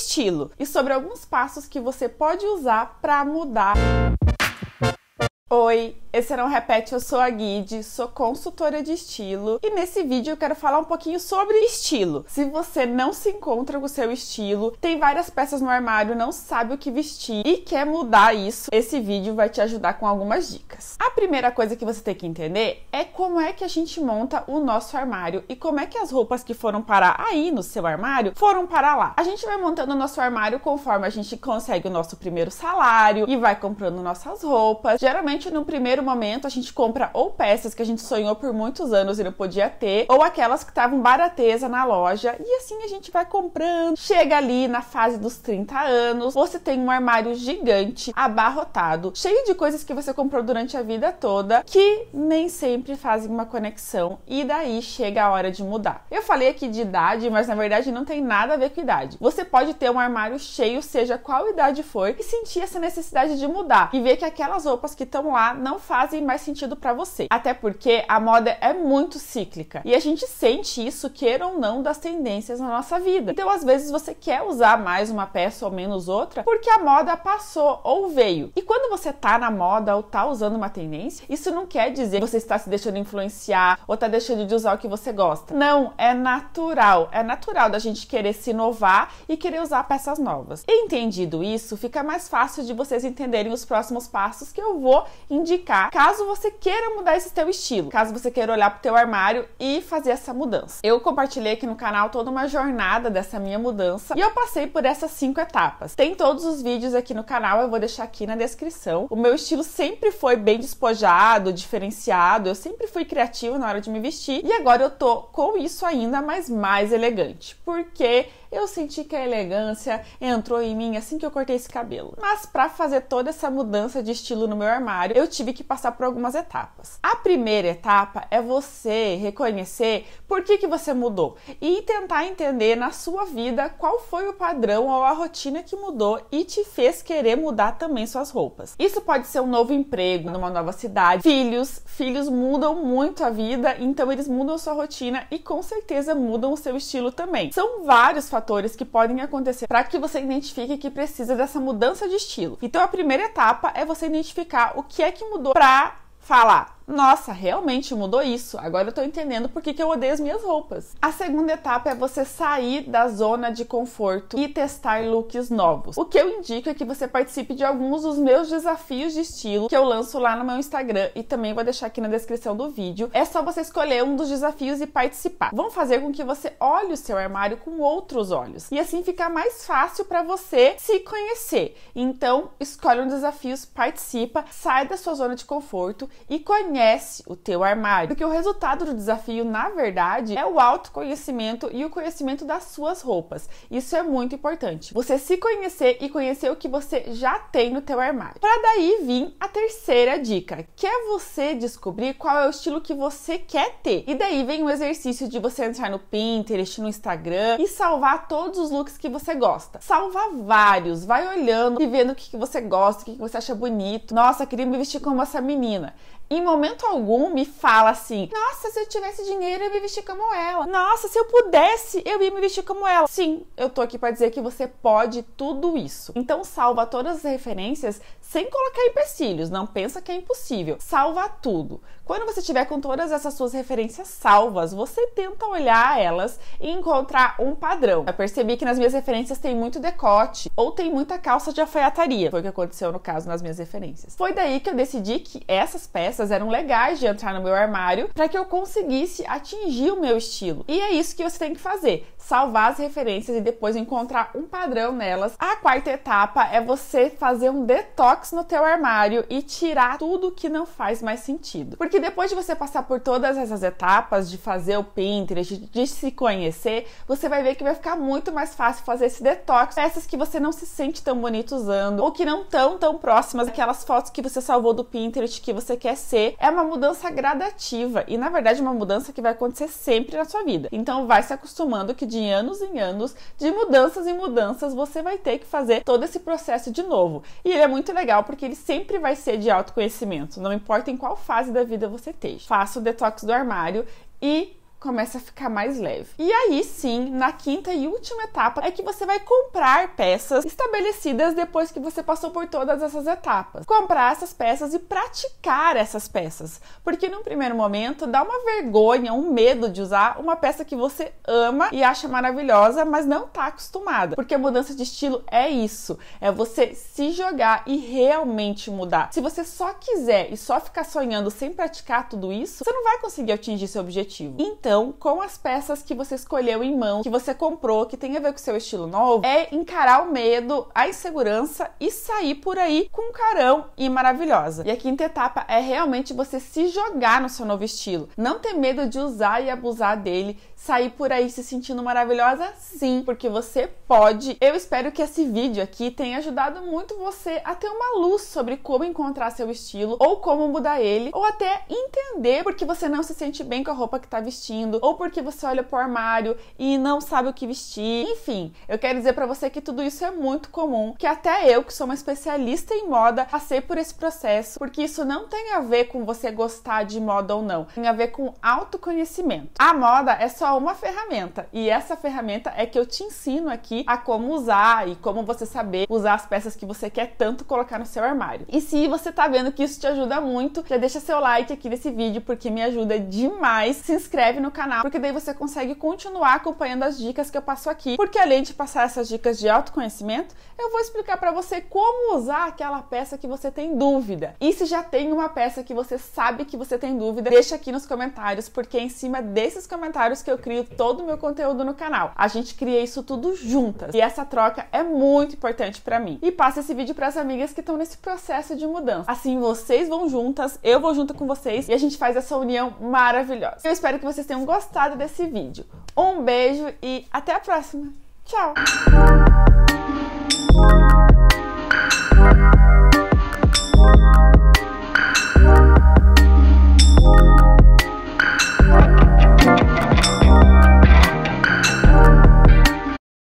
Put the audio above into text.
estilo e sobre alguns passos que você pode usar para mudar. Oi, esse não repete, eu sou a Guide, sou consultora de estilo e nesse vídeo eu quero falar um pouquinho sobre estilo. Se você não se encontra com o seu estilo, tem várias peças no armário, não sabe o que vestir e quer mudar isso, esse vídeo vai te ajudar com algumas dicas. A primeira coisa que você tem que entender é como é que a gente monta o nosso armário e como é que as roupas que foram parar aí no seu armário foram parar lá. A gente vai montando o nosso armário conforme a gente consegue o nosso primeiro salário e vai comprando nossas roupas. Geralmente no primeiro primeiro momento, a gente compra ou peças que a gente sonhou por muitos anos e não podia ter, ou aquelas que estavam barateza na loja, e assim a gente vai comprando. Chega ali na fase dos 30 anos, você tem um armário gigante, abarrotado, cheio de coisas que você comprou durante a vida toda, que nem sempre fazem uma conexão, e daí chega a hora de mudar. Eu falei aqui de idade, mas na verdade não tem nada a ver com idade. Você pode ter um armário cheio, seja qual idade for, e sentir essa necessidade de mudar, e ver que aquelas roupas que estão lá não fazem mais sentido para você. Até porque a moda é muito cíclica e a gente sente isso, queira ou não, das tendências na nossa vida. Então, às vezes, você quer usar mais uma peça ou menos outra porque a moda passou ou veio. E quando você tá na moda ou tá usando uma tendência, isso não quer dizer que você está se deixando influenciar ou tá deixando de usar o que você gosta. Não, é natural. É natural da gente querer se inovar e querer usar peças novas. Entendido isso, fica mais fácil de vocês entenderem os próximos passos que eu vou indicar caso você queira mudar esse teu estilo, caso você queira olhar pro teu armário e fazer essa mudança. Eu compartilhei aqui no canal toda uma jornada dessa minha mudança e eu passei por essas cinco etapas. Tem todos os vídeos aqui no canal, eu vou deixar aqui na descrição. O meu estilo sempre foi bem despojado, diferenciado, eu sempre fui criativa na hora de me vestir e agora eu tô com isso ainda, mas mais elegante, porque eu senti que a elegância entrou em mim assim que eu cortei esse cabelo. Mas para fazer toda essa mudança de estilo no meu armário, eu tive que passar por algumas etapas. A primeira etapa é você reconhecer por que, que você mudou e tentar entender na sua vida qual foi o padrão ou a rotina que mudou e te fez querer mudar também suas roupas. Isso pode ser um novo emprego numa nova cidade, filhos, filhos mudam muito a vida, então eles mudam sua rotina e com certeza mudam o seu estilo também. São vários fatores fatores que podem acontecer para que você identifique que precisa dessa mudança de estilo. Então a primeira etapa é você identificar o que é que mudou para falar nossa, realmente mudou isso. Agora eu tô entendendo por que, que eu odeio as minhas roupas. A segunda etapa é você sair da zona de conforto e testar looks novos. O que eu indico é que você participe de alguns dos meus desafios de estilo que eu lanço lá no meu Instagram e também vou deixar aqui na descrição do vídeo. É só você escolher um dos desafios e participar. Vão fazer com que você olhe o seu armário com outros olhos e assim fica mais fácil para você se conhecer. Então, escolhe um desafio, participa, sai da sua zona de conforto e conhece conhece o teu armário. Porque o resultado do desafio, na verdade, é o autoconhecimento e o conhecimento das suas roupas. Isso é muito importante. Você se conhecer e conhecer o que você já tem no teu armário. Para daí vir a terceira dica, que é você descobrir qual é o estilo que você quer ter. E daí vem o exercício de você entrar no Pinterest, no Instagram e salvar todos os looks que você gosta. Salva vários, vai olhando e vendo o que você gosta, o que você acha bonito. Nossa, queria me vestir como essa menina em momento algum me fala assim: Nossa, se eu tivesse dinheiro, eu me vestir como ela. Nossa, se eu pudesse, eu ia me vestir como ela. Sim, eu tô aqui para dizer que você pode tudo isso. Então salva todas as referências sem colocar empecilhos. Não pensa que é impossível. Salva tudo. Quando você tiver com todas essas suas referências salvas, você tenta olhar elas e encontrar um padrão. Eu percebi que nas minhas referências tem muito decote ou tem muita calça de alfaiataria. Foi o que aconteceu no caso nas minhas referências. Foi daí que eu decidi que essas peças peças eram legais de entrar no meu armário para que eu conseguisse atingir o meu estilo. E é isso que você tem que fazer: salvar as referências e depois encontrar um padrão nelas. A quarta etapa é você fazer um detox no teu armário e tirar tudo que não faz mais sentido. Porque depois de você passar por todas essas etapas de fazer o Pinterest, de se conhecer, você vai ver que vai ficar muito mais fácil fazer esse detox. Peças que você não se sente tão bonito usando ou que não tão tão próximas aquelas fotos que você salvou do Pinterest que você quer é uma mudança gradativa e na verdade uma mudança que vai acontecer sempre na sua vida. Então vai se acostumando que de anos em anos, de mudanças em mudanças, você vai ter que fazer todo esse processo de novo. E ele é muito legal porque ele sempre vai ser de autoconhecimento, não importa em qual fase da vida você esteja. Faça o detox do armário e começa a ficar mais leve. E aí sim, na quinta e última etapa é que você vai comprar peças estabelecidas depois que você passou por todas essas etapas. Comprar essas peças e praticar essas peças, porque no primeiro momento dá uma vergonha, um medo de usar uma peça que você ama e acha maravilhosa, mas não tá acostumada. Porque a mudança de estilo é isso, é você se jogar e realmente mudar. Se você só quiser e só ficar sonhando sem praticar tudo isso, você não vai conseguir atingir seu objetivo. Então, com as peças que você escolheu em mão, que você comprou, que tem a ver com seu estilo novo, é encarar o medo, a insegurança e sair por aí com carão e maravilhosa. E a quinta etapa é realmente você se jogar no seu novo estilo. Não ter medo de usar e abusar dele, sair por aí se sentindo maravilhosa? Sim, porque você pode. Eu espero que esse vídeo aqui tenha ajudado muito você a ter uma luz sobre como encontrar seu estilo ou como mudar ele, ou até entender porque você não se sente bem com a roupa que tá vestindo, ou porque você olha pro armário e não sabe o que vestir. Enfim, eu quero dizer para você que tudo isso é muito comum, que até eu, que sou uma especialista em moda, passei por esse processo, porque isso não tem a ver com você gostar de moda ou não, tem a ver com autoconhecimento. A moda é só uma ferramenta e essa ferramenta é que eu te ensino aqui a como usar e como você saber usar as peças que você quer tanto colocar no seu armário. E se você tá vendo que isso te ajuda muito, já deixa seu like aqui nesse vídeo porque me ajuda demais. Se inscreve no canal porque daí você consegue continuar acompanhando as dicas que eu passo aqui. Porque além de passar essas dicas de autoconhecimento, eu vou explicar para você como usar aquela peça que você tem dúvida. E se já tem uma peça que você sabe que você tem dúvida, deixa aqui nos comentários porque é em cima desses comentários que eu crio todo o meu conteúdo no canal. A gente cria isso tudo juntas e essa troca é muito importante para mim. E passa esse vídeo para as amigas que estão nesse processo de mudança. Assim vocês vão juntas, eu vou junto com vocês e a gente faz essa união maravilhosa. Eu espero que vocês tenham gostado desse vídeo. Um beijo e até a próxima. Tchau.